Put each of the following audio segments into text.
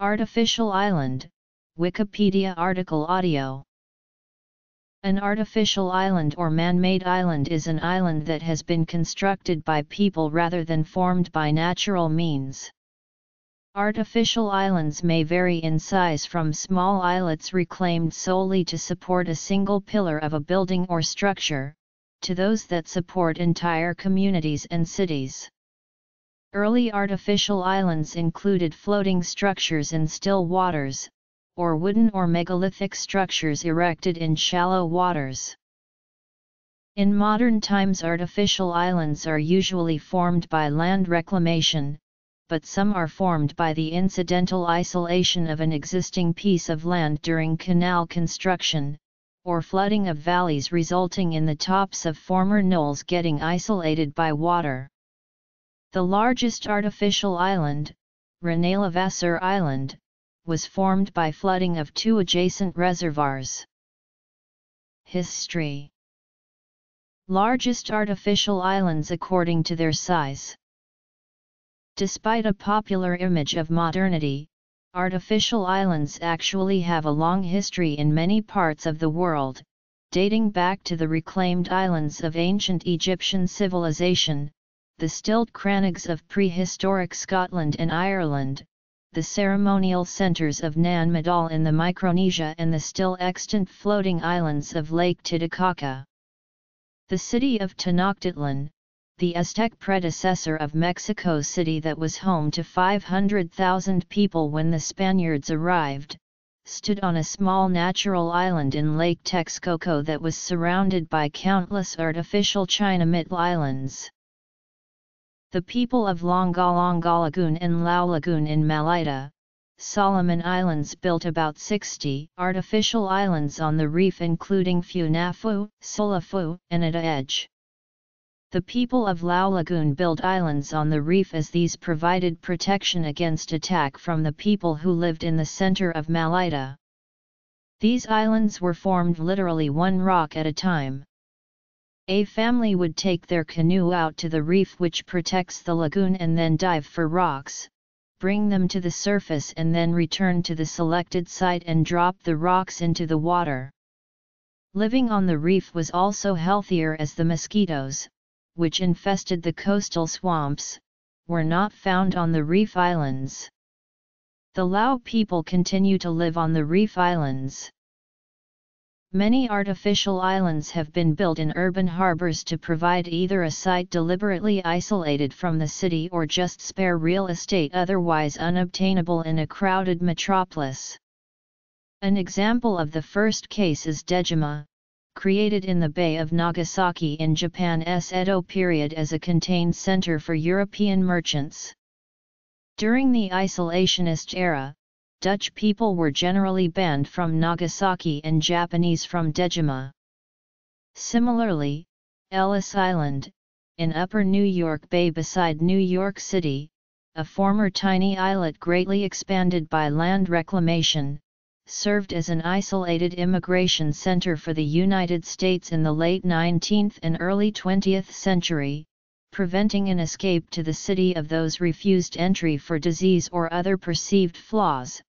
Artificial island, Wikipedia article audio An artificial island or man-made island is an island that has been constructed by people rather than formed by natural means. Artificial islands may vary in size from small islets reclaimed solely to support a single pillar of a building or structure, to those that support entire communities and cities. Early artificial islands included floating structures in still waters, or wooden or megalithic structures erected in shallow waters. In modern times artificial islands are usually formed by land reclamation, but some are formed by the incidental isolation of an existing piece of land during canal construction, or flooding of valleys resulting in the tops of former knolls getting isolated by water. The largest artificial island, René-Levasseur Island, was formed by flooding of two adjacent reservoirs. History Largest artificial islands according to their size. Despite a popular image of modernity, artificial islands actually have a long history in many parts of the world, dating back to the reclaimed islands of ancient Egyptian civilization, the stilled crannogs of prehistoric Scotland and Ireland, the ceremonial centres of Nan Madol in the Micronesia and the still extant floating islands of Lake Titicaca. The city of Tenochtitlan, the Aztec predecessor of Mexico City that was home to 500,000 people when the Spaniards arrived, stood on a small natural island in Lake Texcoco that was surrounded by countless artificial Chinamitl islands. The people of Langa Langa Lagoon and Lau Lagoon in Malaita, Solomon Islands built about 60 artificial islands on the reef including Funaafou, Sulufou, and Adaege. The people of Lau Lagoon built islands on the reef as these provided protection against attack from the people who lived in the center of Malaita. These islands were formed literally one rock at a time. A family would take their canoe out to the reef which protects the lagoon and then dive for rocks, bring them to the surface and then return to the selected site and drop the rocks into the water. Living on the reef was also healthier as the mosquitoes, which infested the coastal swamps, were not found on the reef islands. The Lau people continue to live on the reef islands. Many artificial islands have been built in urban harbors to provide either a site deliberately isolated from the city or just spare real estate otherwise unobtainable in a crowded metropolis. An example of the first case is Dejima, created in the Bay of Nagasaki in Japan's Edo period as a contained center for European merchants. During the isolationist era, Dutch people were generally banned from Nagasaki and Japanese from Dejima. Similarly, Ellis Island, in Upper New York Bay beside New York City, a former tiny islet greatly expanded by land reclamation, served as an isolated immigration center for the United States in the late 19th and early 20th century, preventing an escape to the city of those refused entry for disease or other perceived flaws,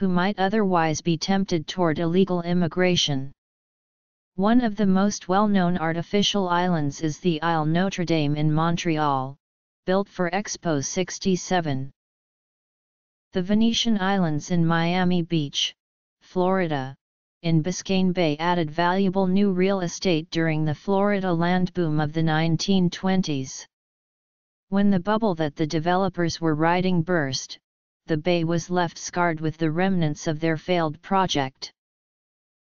who might otherwise be tempted toward illegal immigration. One of the most well-known artificial islands is the Isle Notre Dame in Montreal, built for Expo 67. The Venetian Islands in Miami Beach, Florida, in Biscayne Bay added valuable new real estate during the Florida land boom of the 1920s. When the bubble that the developers were riding burst, the bay was left scarred with the remnants of their failed project.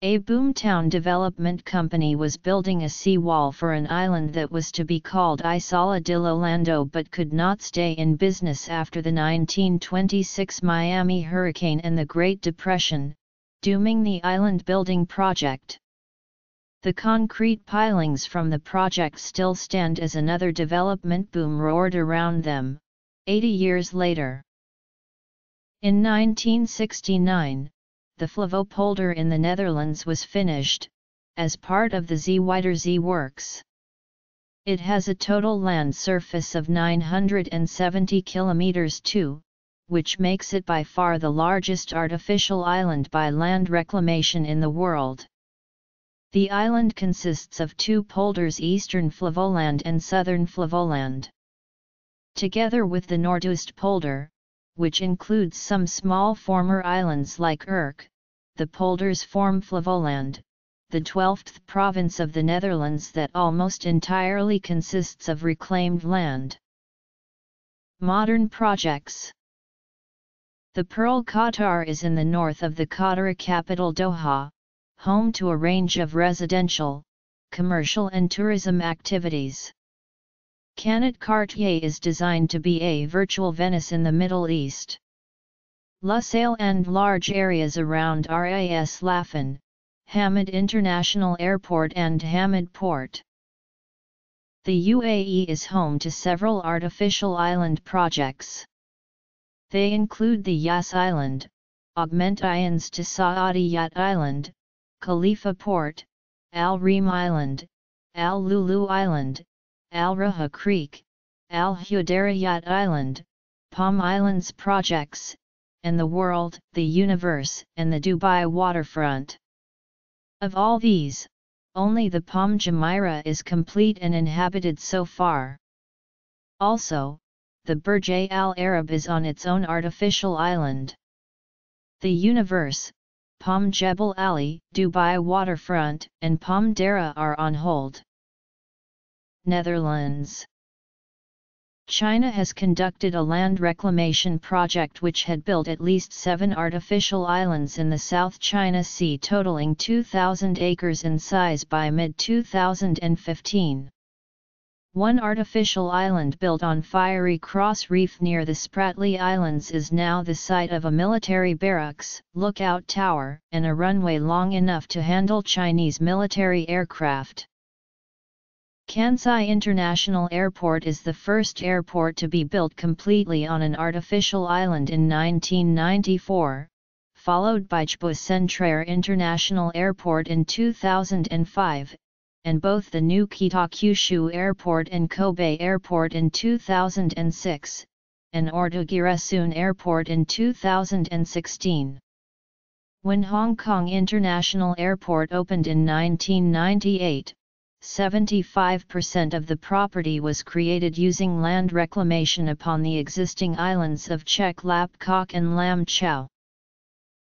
A boomtown development company was building a seawall for an island that was to be called Isola di Lolando but could not stay in business after the 1926 Miami hurricane and the Great Depression, dooming the island building project. The concrete pilings from the project still stand as another development boom roared around them, 80 years later. In 1969, the Flevopolder in the Netherlands was finished, as part of the Zuiderzee works. It has a total land surface of 970 km 2, which makes it by far the largest artificial island by land reclamation in the world. The island consists of two polders Eastern Flevoland and Southern Flevoland. Together with the Noordoost polder, which includes some small former islands like Urk, the polders form Flevoland, the 12th province of the Netherlands that almost entirely consists of reclaimed land. Modern projects The Pearl Qatar is in the north of the Qatari capital Doha, home to a range of residential, commercial and tourism activities. Qanat Quartier is designed to be a virtual Venice in the Middle East. La Lusail and large areas around RAS Laffan, Hamad International Airport and Hamad Port. The UAE is home to several artificial island projects. They include the Yas Island, Augment Islands to Saadiyat Island, Khalifa Port, Al Reem Island, Al Lulu Island, Al Raha Creek, Al Hudayriyat Island, Palm Islands projects, and the world, the universe, and the Dubai waterfront. Of all these, only the Palm Jumeirah is complete and inhabited so far. Also, the Burj Al Arab is on its own artificial island. The universe, Palm Jebel Ali, Dubai waterfront, and Palm Deira are on hold. Netherlands China has conducted a land reclamation project which had built at least seven artificial islands in the South China Sea totaling 2,000 acres in size by mid-2015. One artificial island built on Fiery Cross Reef near the Spratly Islands is now the site of a military barracks, lookout tower, and a runway long enough to handle Chinese military aircraft. Kansai International Airport is the first airport to be built completely on an artificial island in 1994, followed by Chubu Centrair International Airport in 2005, and both the new Kitakyushu Airport and Kobe Airport in 2006, and Ordu-Giresun Airport in 2016. When Hong Kong International Airport opened in 1998, 75% of the property was created using land reclamation upon the existing islands of Chek Lap Kok and Lam Chau.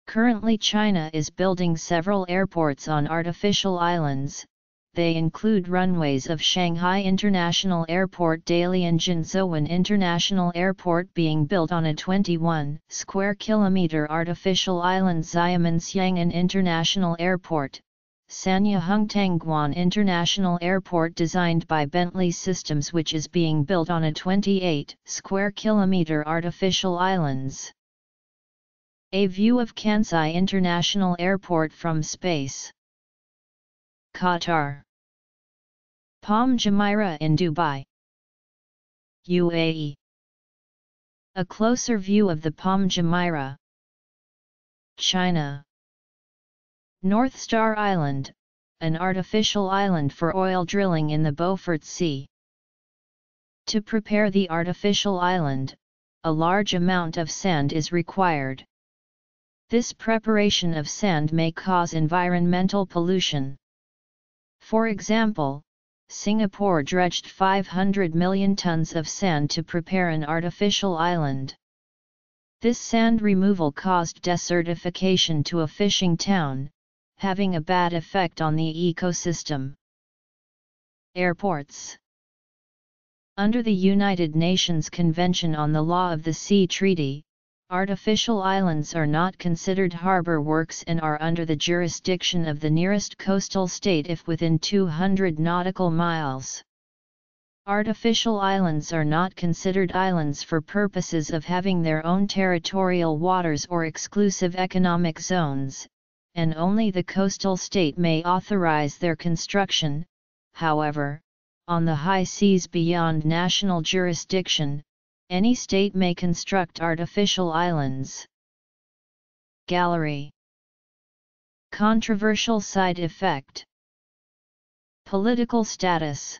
Currently China is building several airports on artificial islands, they include runways of Shanghai International Airport Dalian Jinzhouwan International Airport being built on a 21 square kilometer artificial island Xiamen Xiang'an International Airport, Sanya Hongtangwan International Airport designed by Bentley Systems which is being built on a 28 square kilometer artificial islands. A view of Kansai International Airport from space. Qatar. Palm Jumeirah in Dubai. UAE A closer view of the Palm Jumeirah. China North Star Island, an artificial island for oil drilling in the Beaufort Sea. To prepare the artificial island, a large amount of sand is required. This preparation of sand may cause environmental pollution. For example, Singapore dredged 500 million tons of sand to prepare an artificial island. This sand removal caused desertification to a fishing town, having a bad effect on the ecosystem. Airports Under the United Nations Convention on the Law of the Sea Treaty, artificial islands are not considered harbor works and are under the jurisdiction of the nearest coastal state if within 200 nautical miles. Artificial islands are not considered islands for purposes of having their own territorial waters or exclusive economic zones, and only the coastal state may authorize their construction, however, on the high seas beyond national jurisdiction, any state may construct artificial islands. Gallery. Controversial side effect. Political status